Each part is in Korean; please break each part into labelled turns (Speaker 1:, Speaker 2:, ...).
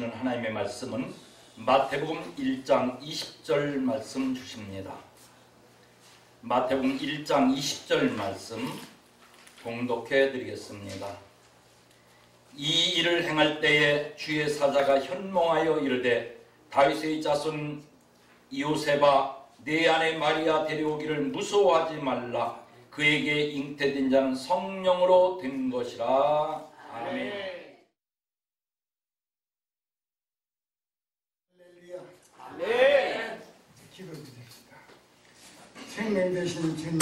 Speaker 1: 주시는 하나님의 말씀은 마태복음 1장 20절 말씀 주십니다. 마태복음 1장 20절 말씀 봉독해 드리겠습니다. 이 일을 행할 때에 주의 사자가 현몽하여 이르되 다윗의 자손 이오세바 내 아내 마리아 데려오기를 무서워하지 말라 그에게 잉태된 자는 성령으로 된 것이라 아멘.
Speaker 2: 할렐루야.
Speaker 3: 네.
Speaker 2: 기도드립니다. 생명 되신 주님,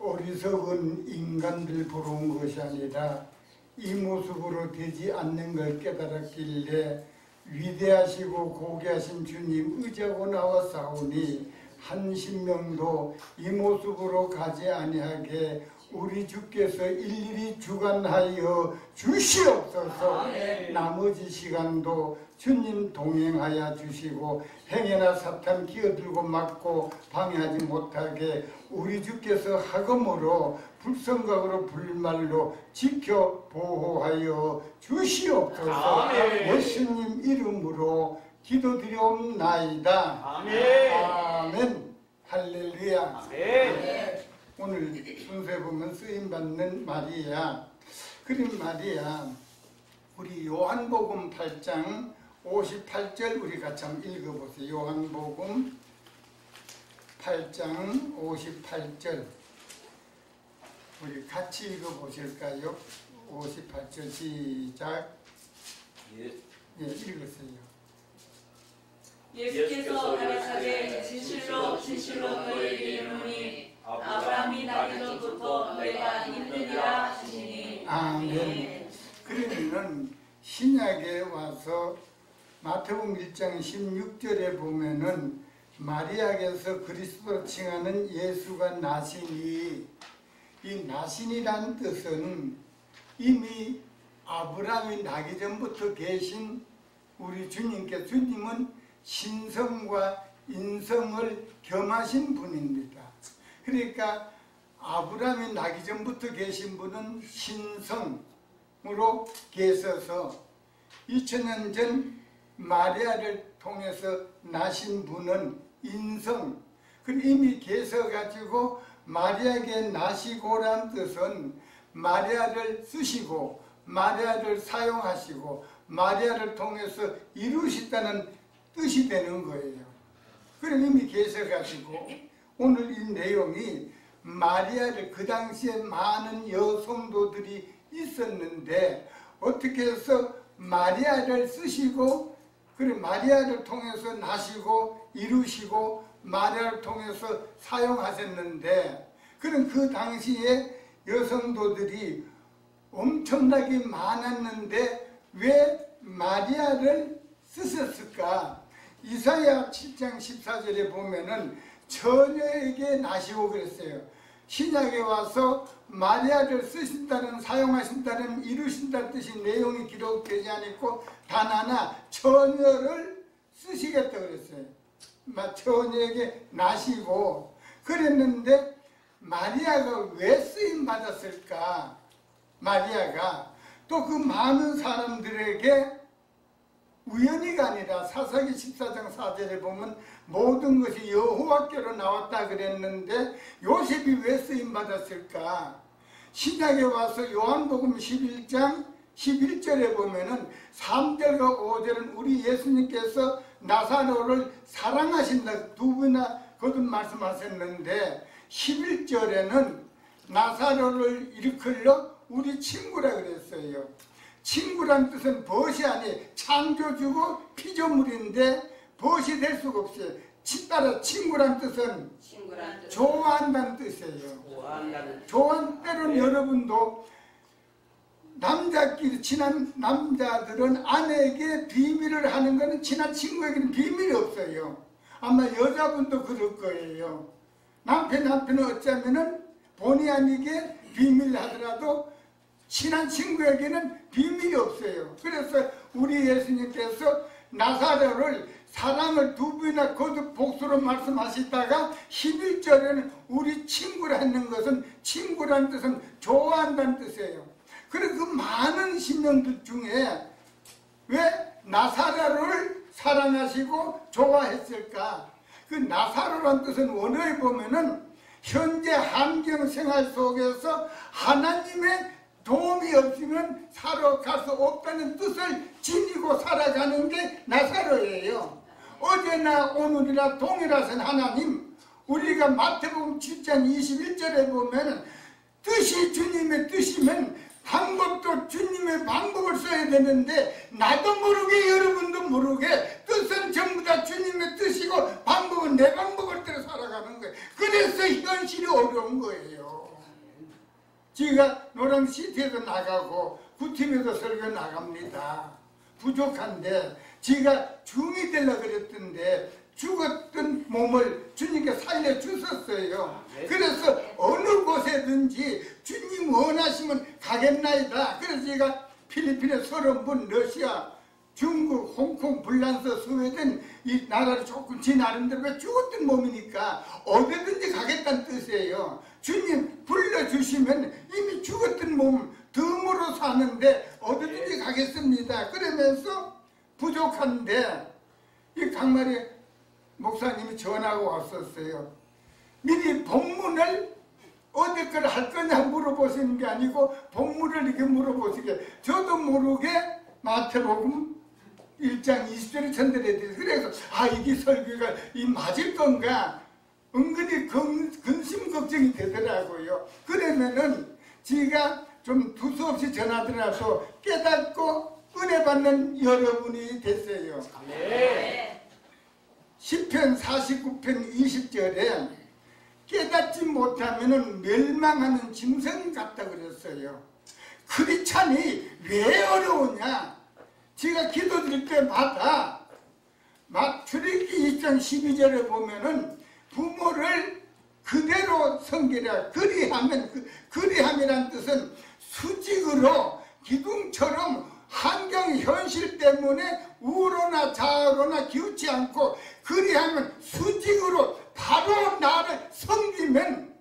Speaker 2: 어리석은 인간들 보러 온 것이 아니라 이 모습으로 되지 않는 걸 깨달았길래 위대하시고 고귀하신 주님 의지하고 나왔사오니 한 신명도 이 모습으로 가지 아니하게 우리 주께서 일일이 주관하여 주시옵소서. 나머지 시간도 주님 동행하여 주시고 행여나 사탄 기어들고 막고 방해하지 못하게 우리 주께서 하검으로 불성각으로 불말로 지켜 보호하여 주시옵소서.
Speaker 3: 아멘.
Speaker 2: 예수님 이름으로 기도드리옵나이다.
Speaker 3: 아멘.
Speaker 2: 아멘. 할렐루야.
Speaker 3: 네.
Speaker 2: 오늘 순서에 보면 쓰임받는 마리아 그림 마리아 우리 요한복음 8장 58절 우리 같이 한번 읽어보세요. 요한복음 8장 58절. 우리 같이 읽어보실까요? 58절 시작.
Speaker 1: 예.
Speaker 2: 예, 읽으세요.
Speaker 4: 예수께서 가라사대 진실로 진실로 너희에게 이르노니 아브라함이 나기 전부터 너희가 있느니라 하시니
Speaker 2: 아멘. 그러면은 신약에 와서 마태복음 1장 16절에 보면은 마리아께서 그리스도로 칭하는 예수가 나시니 이 나신이란 뜻은 이미 아브라함이 나기 전부터 계신 우리 주님께 주님은 신성과 인성을 겸하신 분입니다. 그러니까 아브라함이 나기 전부터 계신 분은 신성으로 계셔서 2000년 전 마리아를 통해서 나신 분은 인성 그 이미 계셔가지고 마리아에게 나시고란 뜻은 마리아를 쓰시고 마리아를 사용하시고 마리아를 통해서 이루시다는 뜻이 되는 거예요. 그럼 이미 계셔가지고 오늘 이 내용이 마리아를 그 당시에 많은 여성도들이 있었는데 어떻게 해서 마리아를 쓰시고 그래 마리아를 통해서 나시고 이루시고 마리아를 통해서 사용하셨는데 그런 그 당시에 여성도들이 엄청나게 많았는데 왜 마리아를 쓰셨을까? 이사야 7장 14절에 보면은 처녀에게 나시고 그랬어요. 신약에 와서 마리아를 쓰신다는 사용하신다는 이루신다는 뜻이 내용이 기록되지 않고 단 하나 처녀를 쓰시겠다 그랬어요. 마- 처녀에게 나시고 그랬는데 마리아가 왜 쓰임 받았을까? 마리아가 또 그 많은 사람들에게 우연히가 아니라 사사기 14장 4절에 보면 모든 것이 여호와께로 나왔다 그랬는데 요셉이 왜 쓰임 받았을까? 신약에 와서 요한복음 11장 11절에 보면은 3절과 5절은 우리 예수님께서 나사로를 사랑하신다 두 분이나 거듭 말씀하셨는데 11절에는 나사로를 일으키려 우리 친구라 그랬어요. 친구란 뜻은 벗이 아니 창조주고 피조물인데 벗이 될 수가 없어요. 치- 따라 친구란 뜻은
Speaker 4: 친구란
Speaker 2: 좋아한다는 뜻이에요.
Speaker 3: 좋아한다는
Speaker 2: 좋아한 때는 여러분도 남자끼리 친한 남자들은 아내에게 비밀을 하는 것은 친한 친구에게는 비밀이 없어요. 아마 여자분도 그럴 거예요. 남편 남편은 어쩌면은 본의 아니게 비밀 하더라도 친한 친구에게는 비밀이 없어요. 그래서 우리 예수님께서 나사로를 사랑을 두 번이나 거듭 복수로 말씀하시다가 11절에는 우리 친구라 했는 것은 친구란 뜻은 좋아한다는 뜻이에요. 그래서 그 많은 신명들 중에 사랑하시고 좋아했을까? 그 나사로란 뜻은 원어에 보면은 현재 환경 생활 속에서 하나님의 도움이 없으면 살아갈 수 없다는 뜻을 지니고 살아가는 게 나사로예요. 어제나 오늘이나 동일하신 하나님, 우리가 마태복음 7장 21절에 보면 뜻이 주님의 뜻이면 방법도 주님의 방법을 써야 되는데 나도 모르게 여러분도 모르게 뜻은 전부 다 주님의 뜻이고 방법은 내 방법을 따라 살아가는 거예요. 그래서 현실이 어려운 거예요. 제가 노랑 시티에도 나가고 구팀에도 설교 나갑니다. 부족한데 제가 중이 되려 그랬던데 죽었던 몸을 주님께 살려주셨어요. 그래서 어느 곳에든지 주님 원하시면 가겠나이다. 그래서 제가 필리핀에 서른 분, 러시아, 중국, 홍콩, 불란서, 스웨덴 이 나라를 조금 지 나름대로 왜 죽었던 몸이니까 어디든지 가겠다는 뜻이에요. 주님 불러주시면 몸 덤으로 사는데 어디든지 가겠습니다. 그러면서 부족한데 이 강마리 목사님이 전화가 왔었어요. 미리 본문을 어디 걸 할 거냐 물어보시는 게 아니고 본문을 이렇게 물어보시게 저도 모르게 마태복음 1장 20절에 전달해 드려요. 그래서 아 이게 설교가 이 맞을 건가 은근히 근, 근심 걱정이 되더라고요. 그러면은 제가 좀 두서없이 전하더라도 깨닫고 은혜 받는 여러분이 됐어요.
Speaker 3: 네.
Speaker 2: 10편 49편 20절에 깨닫지 못하면 멸망하는 짐승 같다 그랬어요. 크리찬이 왜 어려우냐? 제가 기도드릴 때마다 막 출애기 2장 12절에 보면은 부모를 그대로 섬기라 그리하면 그, 그리함이란 뜻은 수직으로 기둥처럼 환경 현실 때문에 우로나 좌로나 기우지 않고 그리하면 수직으로 바로 나를 섬기면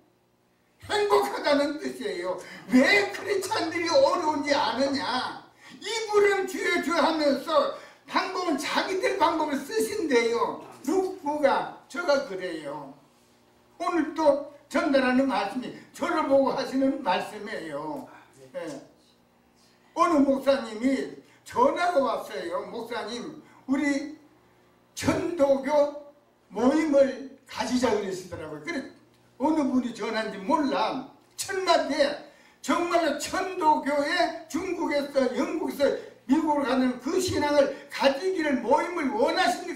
Speaker 2: 행복하다는 뜻이에요. 왜 크리스찬들이 어려운지 아느냐? 이불은 주여 주여 하면서 방법은 자기들 방법을 쓰신대요. 누구가? 저가 그래요. 오늘 또 전달하는 말씀이 저를 보고 하시는 말씀이에요. 예. 어느 목사님이 전화가 왔어요. 목사님, 우리 천도교 모임을 가지자 그러시더라고요. 그래, 어느 분이 전화인지 몰라. 첫마디에 정말로 천도교에 중국에서 영국에서 미국으로 가는 그 신앙을 가지기를 모임을 원하십니까?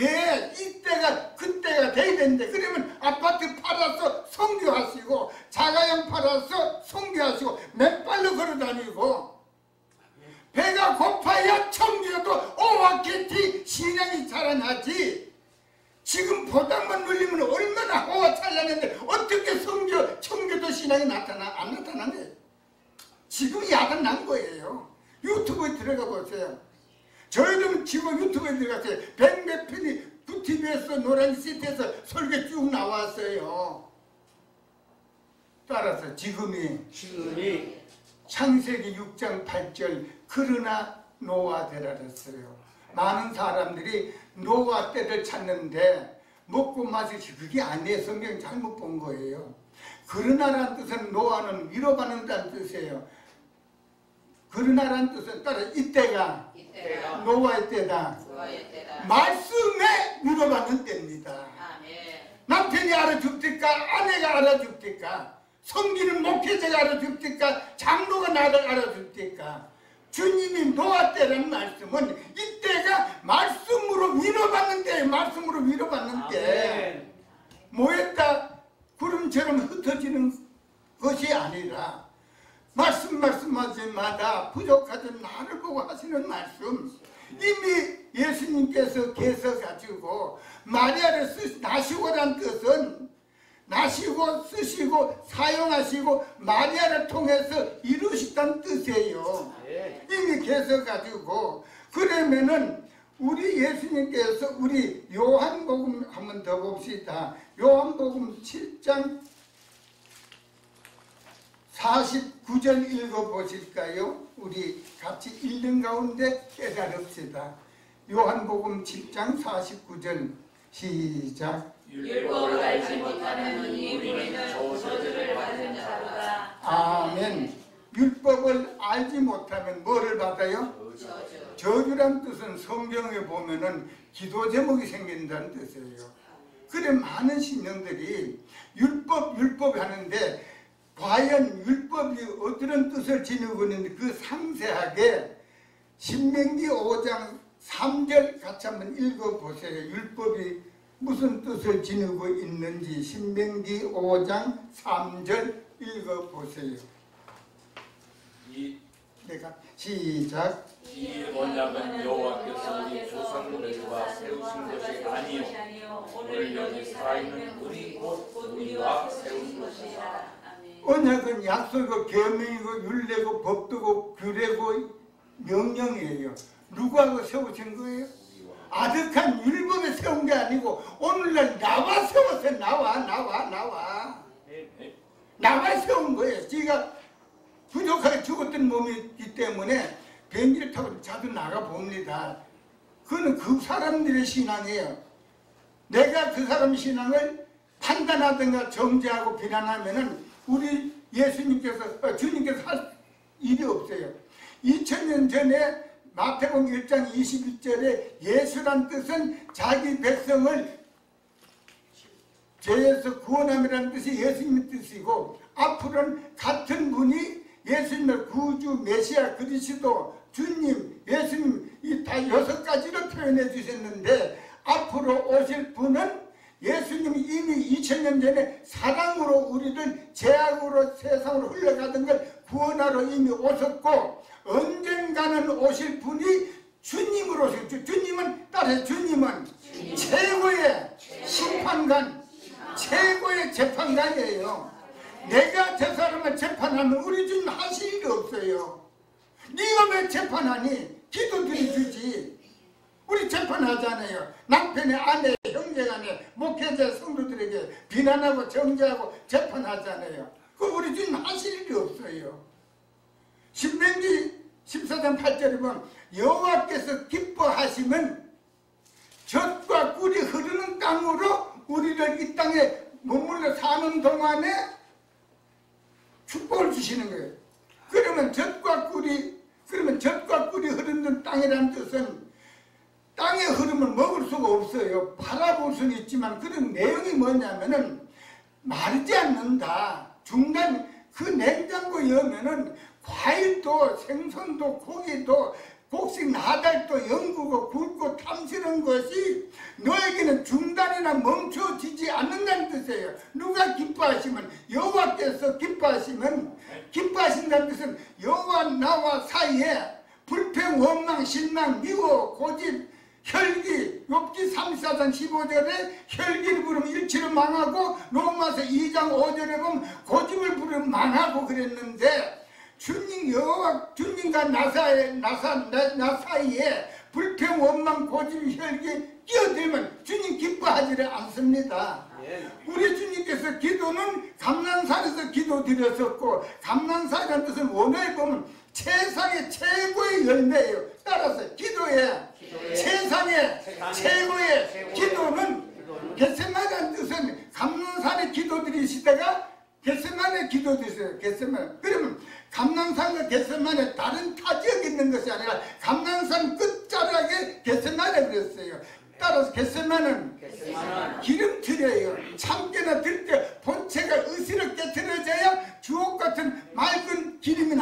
Speaker 2: 예, 이때가 그때가 돼야 되는데 그러면 아파트 팔아서 성교하시고 자가용 팔아서 성교하시고 맨발로 걸어다니고 배가 고파야 청교도 오와케티 신앙이 자라나지. 지금 보당만 눌리면 얼마나 호화 찬란한데 어떻게 성교 청교도 신앙이 나타나 안 나타나네 지금 야단 난 거예요 유튜브에 들어가 보세요 저희들은 지금 유튜브에 들어갔어요 백몇 편이 구TV에서 노란 시트에서 설교 쭉 나왔어요 따라서 지금이
Speaker 3: 지금이
Speaker 2: 창세기 6장 8절 그러나 노아 되라 그랬어요. 많은 사람들이 노아 때를 찾는데 먹고 마시지 그게 아니에요. 성경 잘못 본 거예요. 그러나라는 뜻은 노아는 위로받는다는 뜻이에요. 그러나라는 뜻은 따라 이때가
Speaker 4: 이때가
Speaker 2: 노아의 때다.
Speaker 4: 때다.
Speaker 2: 말씀에 위로받는 때입니다.
Speaker 4: 아멘.
Speaker 2: 남편이 알아줍니까? 아내가 알아줍니까? 섬기는 목회자가 알아줍니까? 장로가 나를 알아줍니까? 주님이 노았대라는 말씀은 이때가 말씀으로 위로받는 때, 말씀으로 위로받는 때
Speaker 3: 아멘.
Speaker 2: 뭐했다 구름처럼 흩어지는 것이 아니라 말씀 말씀하지마다 부족하던 나를 보고 하시는 말씀 이미 예수님께서 계셔가지고 마리아를 쓰 나시고란 뜻은 나시고 쓰시고 사용하시고 마리아를 통해서 이루시다는 뜻이에요.
Speaker 3: 네.
Speaker 2: 이미 계셔가지고 그러면은 우리 예수님께서 우리 요한복음 한번 더 봅시다. 요한복음 7장 49절 읽어보실까요? 우리 같이 읽는 가운데 깨달읍시다. 요한복음 7장 49절 시작
Speaker 4: 율법을 알지 못하는 눈이 우리는 저주를 받은 자로다.
Speaker 2: 아멘 율법을 알지 못하면 뭐를 받아요?
Speaker 4: 저주.
Speaker 2: 저주란 뜻은 성경에 보면 은 기도 제목이 생긴다는 뜻이에요. 그래 많은 신령들이 율법 율법 하는데 과연 율법이 어떤 뜻을 지니고 있는지 그 상세하게 신명기 5장 3절 같이 한번 읽어보세요. 율법이 무슨 뜻을 지니고 있는지 신명기 5장 3절 읽어보세요.
Speaker 3: 이,
Speaker 2: 내가 시작
Speaker 3: 이 언약은 여호와께서 우리 조상들과 세우신 것이 아니요 오늘 여기 살아있는 우리 곧 우리와 세운 것이라.
Speaker 2: 언약은 약속이고 계명이고 율례고 법도고 규례고 명령이에요. 누구하고 세우신 거예요? 아득한 율법에 세운 게 아니고 오늘날 나와 세웠어요. 나와 나와 나와 나와 세운 거예요. 지가 부족하게 죽었던 몸이기 때문에 비행기를 타고 자주 나가 봅니다. 그거는 그 사람들의 신앙이에요. 내가 그 사람 신앙을 판단하든가 정죄하고 비난하면은 우리 예수님께서 어, 주님께서 할 일이 없어요. 2000년 전에 마태복음 1장 21절에 예수란 뜻은 자기 백성을 죄에서 구원함이라는 뜻이 예수님의 뜻이고 앞으로는 같은 분이 예수님을 구주 메시아 그리스도 주님 예수님 이 다 여섯 가지로 표현해 주셨는데 앞으로 오실 분은 예수님이 이미 2000년 전에 사랑으로 우리를 죄악으로 세상으로 흘러가던 걸 구원하러 이미 오셨고 언젠가는 오실 분이 주님으로 오셨죠. 주님은 따라서 주님은 최고의 심판관 최고의 재판관이에요. 내가 저 사람을 재판하면 우리 주님 하실 일이 없어요. 네가 왜 재판하니? 기도 드려주지. 우리 재판하잖아요. 남편의 아내, 형제 간에 목회자 성도들에게 비난하고 정죄하고 재판하잖아요. 그 우리 주님 하실 일이 없어요. 신명기 14장 8절에 보면 여호와께서 기뻐하시면 젖과 꿀이 흐르는 땅으로 우리를 이 땅에 머물러 사는 동안에 축복을 주시는 거예요. 그러면 젖과 꿀이 그러면 젖과 꿀이 흐르는 땅이라는 뜻은 땅의 흐름을 먹을 수가 없어요. 바라볼 수는 있지만 그런 내용이 뭐냐면은 마르지 않는다. 중간 그 냉장고 여면은 과일도 생선도 고기도 곡식 나달도 연구고 굵고 탐스러운 것이 너에게는 중단이나 멈춰지지 않는다는 뜻이에요. 누가 기뻐하시면 여호와께서 기뻐하시면 기뻐하신다는 뜻은 여호와 나와 사이에 불평, 원망, 신망, 미워, 고집, 혈기, 욥기 34장 15절에 혈기를 부르면 일치로 망하고 로마서 2장 5절에 보면 고집을 부르면 망하고 그랬는데 주님 여호와 주님과 나 사이에 나, 사, 나, 나 사이에 불평, 원망, 고집, 혈기 끼어들면 주님 기뻐하지를 않습니다. 우리 주님께서 기도는 감난산에서 기도 드렸었고 감난산이라는 뜻은 원어에 보면 세상의 최고의 열매예요. 따라서 기도의 세상의 최고의 기도는 겟세마라는 뜻은 감난산에 기도 드리시다가 겟세만에 기도 드세요. 겟세만. 그러면 감난산과 겟세만에 다른 타 지역에 있는 것이 아니라 감난산 끝자락에 겟세만에 그랬어요. 따라서 겟세만은 기름틀이에요. 참깨나 들때 본체가 으스럽게 들어져야 주옥 같은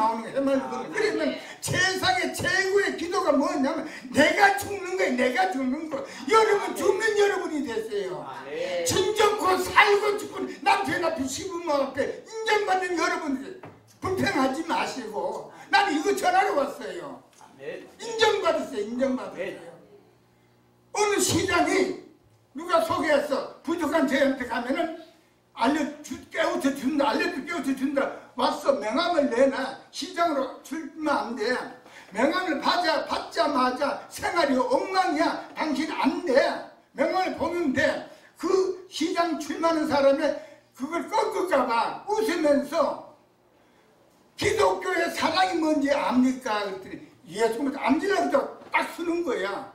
Speaker 2: 나오는 거예요. 해맑은. 그러면 세상의 최고의 기도가 뭐냐면 내가 죽는 거예요. 내가 죽는 거. 여러분 죽는 여러분이 됐어요. 진정코 살고 죽은 남편 앞에 시부모 앞에 인정받는 여러분들 불평하지 마시고 나는 이거 전하러 왔어요. 인정받으세요. 인정받으세요. 어느 시장이 누가 소개해서 부족한 저한테 가면은 알려주, 깨우쳐 준다, 알려주 깨우쳐 준다. 왔어, 명함을 내놔. 시장으로 출면 안 돼. 명함을 받자, 받자마자 생활이 엉망이야. 당신 안 돼. 명함을 돼. 그 시장 출마하는 사람이 그걸 꺾을까봐 웃으면서 기독교의 사랑이 뭔지 압니까? 그랬더니 예수님을 암지라고 딱 쓰는 거야.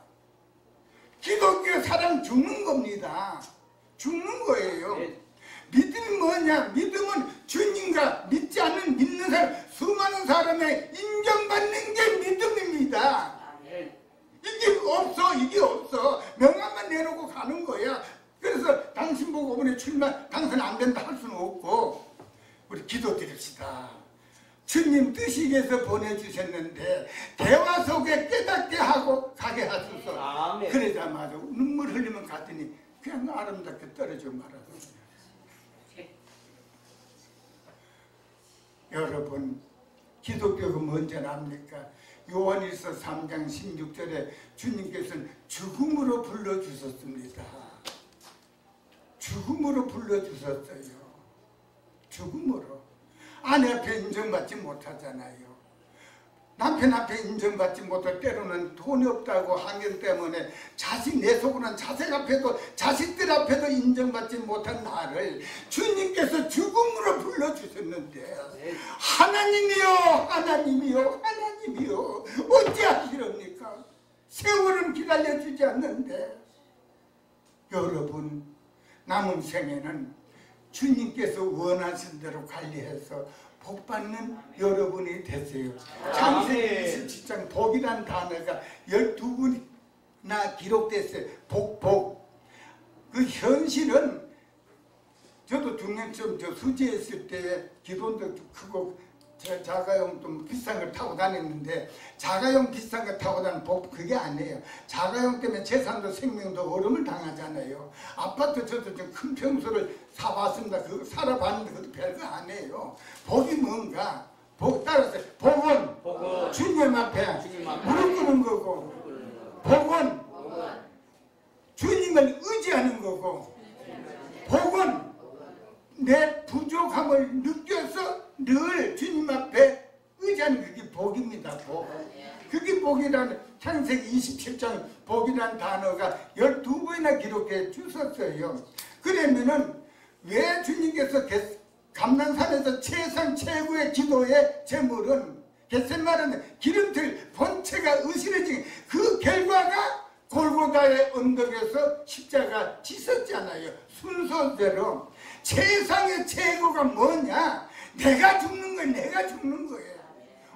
Speaker 2: 기독교 사람 죽는 겁니다. 죽는 거예요. 믿음이 뭐냐? 믿음은 주님과 믿지 않는 믿는 사람, 수많은 사람의 인정받는 게 믿음입니다. 이게 없어, 이게 없어. 명함만 내놓고 가는 거야. 그래서 당신 보고 이번에 출마, 당선 안 된다 할 수는 없고, 우리 기도 드립시다. 주님 뜻이 계서 보내주셨는데, 대화 속에 깨닫게 하고 가게 하소서. 그러자마자 눈물 흘리면 갔더니 그냥 아름답게 떨어져 말아서. 여러분, 기독교가 뭔지 압니까? 요한일서 3장 16절에 주님께서는 죽음으로 불러주셨습니다. 죽음으로 불러주셨어요. 죽음으로. 앞에 인정받지 못하잖아요. 남편 앞에 인정받지 못할 때로는 돈이 없다고 환경 때문에 자식 내 속으로는 자식 앞에도 자식들 앞에도 인정받지 못한 나를 주님께서 죽음으로 불러주셨는데 하나님이요 하나님이요 하나님이요. 어찌하시렵니까? 세월은 기다려주지 않는데. 여러분 남은 생에는 주님께서 원하신 대로 관리해서 복 받는 여러분이 되세요. 창세기 27장 복이란 단어가 12분이나 기록됐어요. 복, 복. 그 현실은 저도 중년쯤 저 수지했을 때 기돈도 크고 저 자가용 좀 비싼 걸 타고 다녔는데 자가용 비싼 거 타고 다니는 복 그게 아니에요. 자가용 때문에 재산도 생명도 어려움을 당하잖아요. 아파트 저도 좀 큰 평수를 사봤습니다. 그거 살아봤는데 그것도 별거 아니에요. 복이 뭔가 복 따라서 복은
Speaker 5: 복은
Speaker 2: 주님 앞에 무릎 꿇는 거고 복은 주님을 의지하는 거고 복은 내 부족함을 느껴서 늘 주님 앞에 의지하는 그게 복입니다. 복. 그게 복이라는 창세기 27장 복이라는 단어가 12번이나 기록해 주셨어요. 그러면은 왜 주님께서 겟- 감난산에서 최상 최고의 기도의 제물은 겟셋마는 기름틀 본체가 으스러진 그 결과가 골고다의 언덕에서 십자가 지었잖아요. 순서대로 세상의 최고가 뭐냐? 내가 죽는 거예요. 내가 죽는 거예요.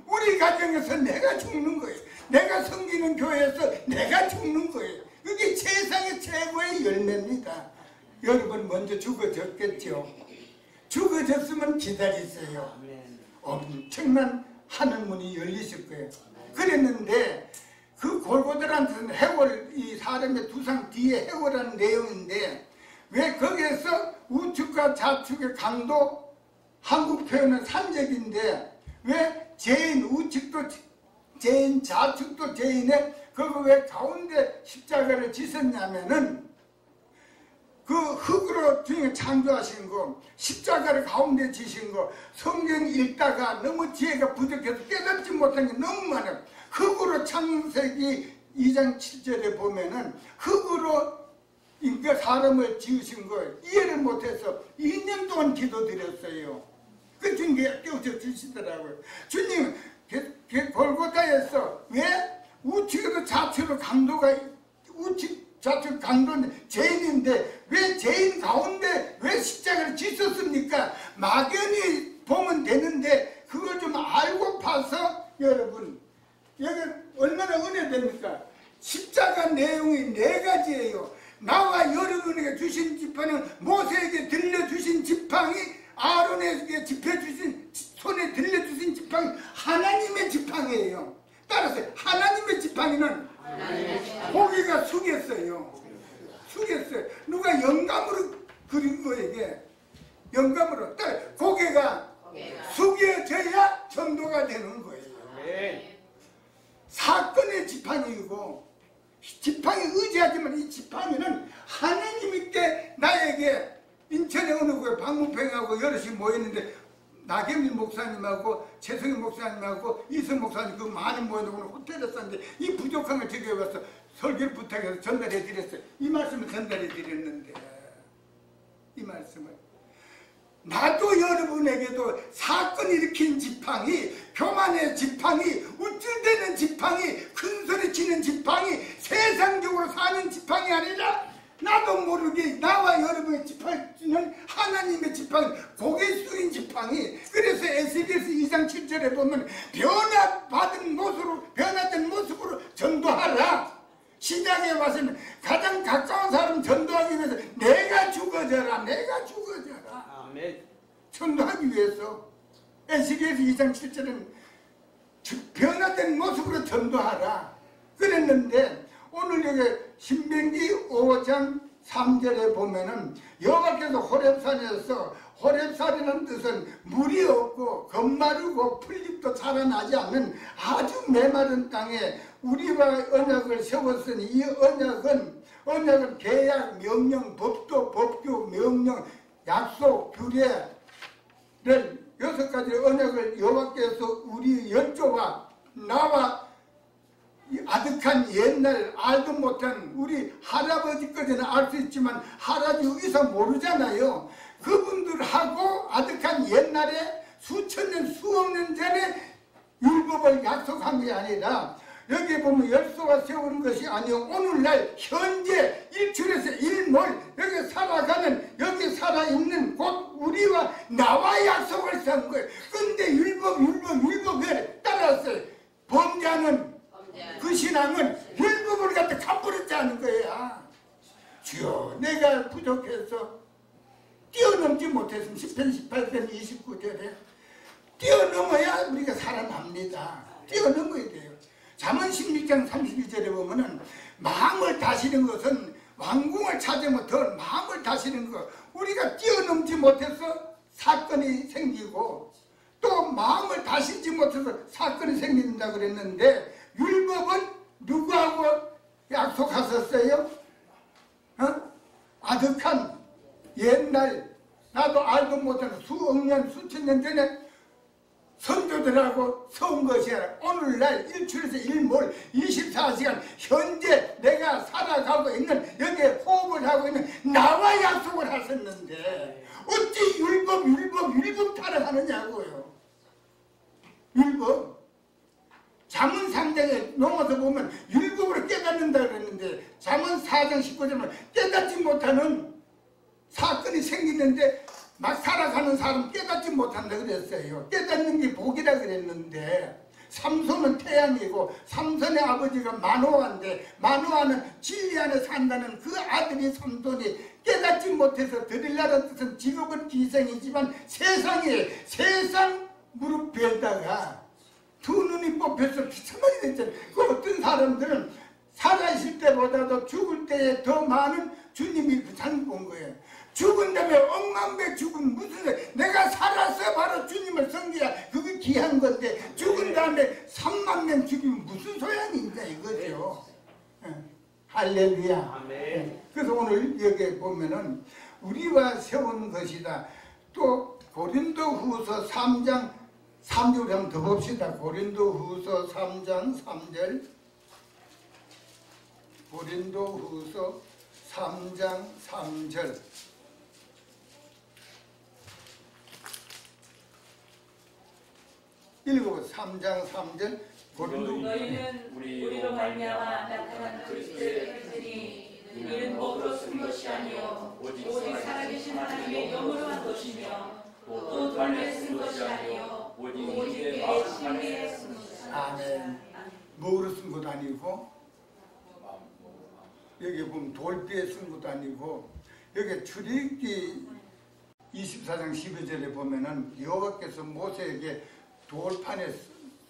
Speaker 2: 우리 가정에서 내가 죽는 거예요. 내가 섬기는 교회에서 내가 죽는 거예요. 그게 세상의 최고의 열매입니다. 여러분 먼저 죽어졌겠죠. 죽어졌으면 기다리세요. 엄청난 하늘 문이 열리실 거예요. 그랬는데 그 골고다라는 뜻은 해월 이 사람의 두상 뒤에 해월하는 내용인데 왜 거기에서 우측과 좌측의 강도 한국 표현은 산적인데 왜 죄인 우측도 죄인 좌측도 죄인에 그거 왜 가운데 십자가를 지셨냐면은 그 흙으로 주님 창조하신 거, 십자가를 가운데 지신 거, 성경 읽다가 너무 지혜가 부족해서 깨닫지 못한 게 너무 많아요. 흙으로 창세기 2장 7절에 보면은 흙으로 인가 사람을 지으신 걸 이해를 못해서 2년 동안 기도드렸어요. 그 주님 깨우쳐 주시더라고요. 주님, 골고다에서 왜 우측에도 좌측으로 강도가 우측 좌측 강도는 죄인인데 왜 죄인 가운데 왜 십자가를 지었습니까? 막연히 보면 되는데 그걸 좀 알고 파서 여러분 여기 얼마나 은혜 됩니까? 십자가 내용이 네 가지예요. 나와 여러분에게 주신 지팡이는 모세에게 들려주신 지팡이 아론에게 집혀주신 손에 들려주신 지팡이 하나님의 지팡이에요. 따라서 하나님의 지팡이는 고기가 숙였어요. 숙였어요. 누가 영감으로 그린 이게. 영감으로. 따라 고개가 숙여져야 전도가 되는 거예요. 사건의 지팡이이고 지팡이 의지하지만 이 지팡이는 하나님께 나에게 인천에 어느 곳에 박문평하고 여럿이 모였는데 나경미 목사님하고 최성희 목사님하고 이승 목사님 그 많은 모여놓고 호텔에 쌌는데 이 부족한 걸 저기 와서 설교를 부탁해서 전달해 드렸어요. 이 말씀을 전달해 드렸는데 이 말씀을 나도 여러분에게도 사건 일으킨 지팡이, 교만의 지팡이, 우쭐대는 지팡이, 큰소리 치는 지팡이, 세상적으로 사는 지팡이 아니라 나도 모르게 나와 여러분의 지팡이는 하나님의 지팡이, 고개 숙인 지팡이. 그래서 에스겔서 2장 7절에 보면 변화받은 모습으로, 변화된 모습으로 전도하라. 시장에 와서는 가장 가까운 사람 전도하기 위해서 내가 죽어져라, 내가 죽어져라.
Speaker 5: 아멘.
Speaker 2: 전도하기 위해서 에스겔서 2장 7절은 변화된 모습으로 전도하라 그랬는데 오늘 여기 신명기 5장 3절에 보면은 여호와께서 호렙산에서 호렙산이라는 뜻은 물이 없고 겁마르고 풀잎도 자라나지 않는 아주 메마른 땅에 우리와 언약을 세웠으니 이 언약은 언약은 계약, 명령, 법도, 법규, 명령, 약속, 규례를 여섯 가지 언약을 여호와께서 우리 열조와 나와 이 아득한 옛날 알도 못한 우리 할아버지까지는 알 수 있지만 할아버지 의사 모르잖아요. 그분들하고 아득한 옛날에 수천 년 수억 년 전에 율법을 약속한 게 아니라 여기 보면 열소가 세우는 것이 아니요 오늘날 현재 일출에서 일몰 여기 살아가는 여기 살아있는 곧 우리와 나와 약속을 세운 거예요 근데 율법 율법 율법에 따라서 범죄하는 그 신앙은 율법을 갖다 않은 거야 주여 내가 부족해서 뛰어넘지 못했으면 10편 18편 29절에 뛰어넘어야 우리가 살아납니다. 뛰어넘어야 돼요. 잠언 16장 32절에 보면은 마음을 다스리는 것은 왕궁을 찾으면 더 마음을 다스리는 것. 우리가 뛰어넘지 못해서 사건이 생기고 또 마음을 다스리지 못해서 사건이 생긴다 그랬는데 율법은 누구하고 약속하셨어요? 어? 아득한 옛날 나도 알도 못하는 수억 년 수천 년 전에 선조들하고 세운 것이야. 오늘날 일출에서 일몰 24시간 현재 내가 살아가고 있는 여기에 호흡을 하고 있는 나와 약속을 하셨는데 어찌 율법 율법 율법 타락하느냐고요. 율법. 3장에 넘어서 보면 율법으로 깨닫는다 그랬는데 4장 19절은 깨닫지 못하는 사건이 생기는데 막 살아가는 사람 깨닫지 못한다 그랬어요. 깨닫는 게 복이라 그랬는데 삼손은 태양이고 삼손의 아버지가 마노아인데 마노아는 진리 안에 산다는 그 아들이 삼손이 깨닫지 못해서 드릴라는 뜻은 직업은 기생이지만 세상에 세상 무릎 베다가 두 눈이 뽑혀서 비참하게 됐잖아요. 그 어떤 사람들은 살아있을 때보다도 죽을 때에 더 많은 주님이 잘본 거예요. 죽은 다음에 억만배 죽은 무슨 소 내가 살아서 바로 주님을 섬겨야 그게 귀한 건데 죽은 다음에 3만 명 죽이면 무슨 소용이 있냐 이거죠. 예. 할렐루야. 예. 그래서 오늘 여기 보면은 우리와 세운 것이다. 또 고린도 후서 3장 3절 한번 더 봅시다. 고린도 후서 3장 3절 고린도 후서 3장 3절 읽어보 3장 3절. 고린도
Speaker 4: 너희는 우리로 말미암아 나타난 그리스도의 뜻이니 이는 몸으로 쓴 것이 아니요. 오직 살아계신 하나님의 영으로 한 것이며 또 돈에 쓴 것이 아니요. 오직 내 안에 쓴 것이라
Speaker 2: 아멘. 먹으로 쓴 것도 아니고? 여기 보면 돌비에 쓴 것도 아니고 여기 출애굽기 24장 12절에 보면은 여호와께서 모세에게 돌판에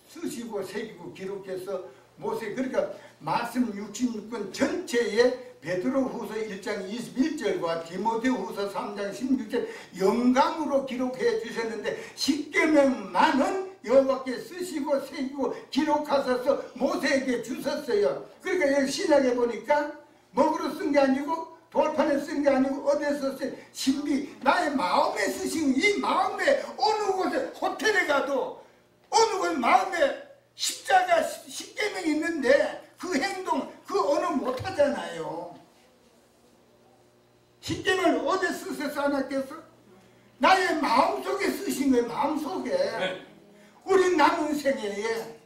Speaker 2: 쓰시고 새기고 기록해서 모세 그러니까 말씀 66권 전체에 베드로후서 1장 21절과 디모데후서 3장 16절 영감으로 기록해 주셨는데 십계명만은 여호와께 쓰시고 새기고 기록하셔서 모세에게 주셨어요. 그러니까 여기 신약에 보니까 먹으로 쓴 게 아니고 돌판에 쓴 게 아니고 어디에 썼어요? 신비 나의 마음에 쓰신 이 마음에 어느 곳에 호텔에 가도 어느 곳 마음에 십자가 십계명이 있는데 그 행동 그 언어 못하잖아요. 십계명을 어디 쓰셔서 하나께서? 나의 마음속에 쓰신 거예요 마음속에. 우리 남은 생애에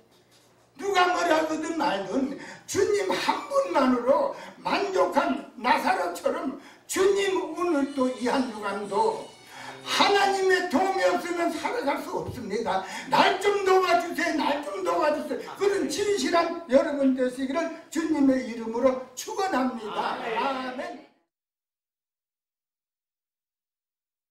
Speaker 2: 누가 뭐라거든 말든 주님 한 분만으로 만족한 나사로처럼 주님 오늘도 이한 주간도 하나님의 도움이 없으면 살아갈 수 없습니다. 날 좀 도와주세요. 날 좀 도와주세요. 그런 진실한 여러분 되시기를 주님의 이름으로 축원합니다. 아멘.